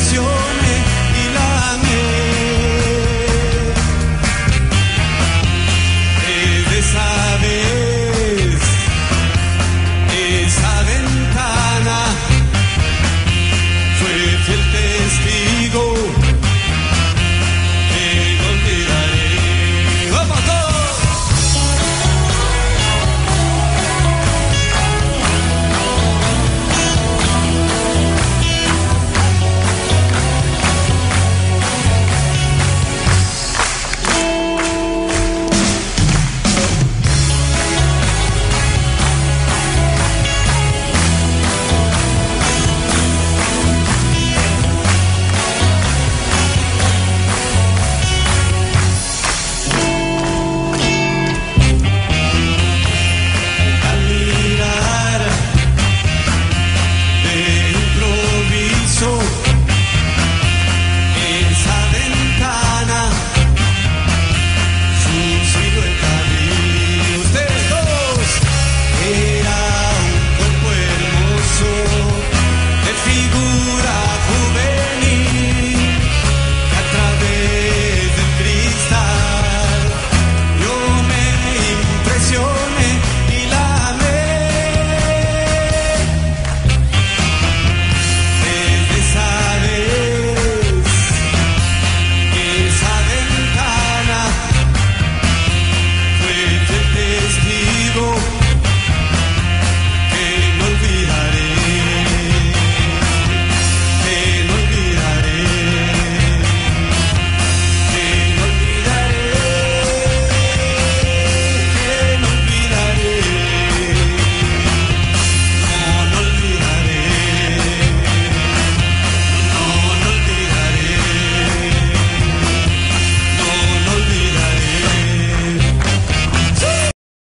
canción.